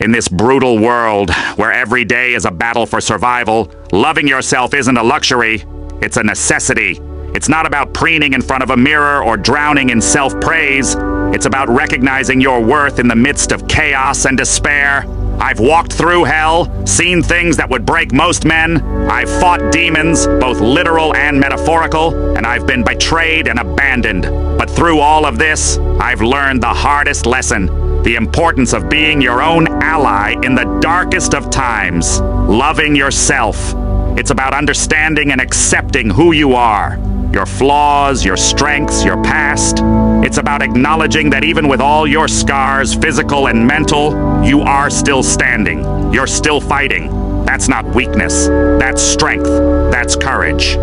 In this brutal world, where every day is a battle for survival, loving yourself isn't a luxury, it's a necessity. It's not about preening in front of a mirror or drowning in self-praise. It's about recognizing your worth in the midst of chaos and despair. I've walked through hell, seen things that would break most men. I've fought demons, both literal and metaphorical, and I've been betrayed and abandoned. But through all of this, I've learned the hardest lesson the importance of being your own ally in the darkest of times, loving yourself. It's about understanding and accepting who you are, your flaws, your strengths, your past. It's about acknowledging that even with all your scars, physical and mental, you are still standing. You're still fighting. That's not weakness. That's strength. That's courage.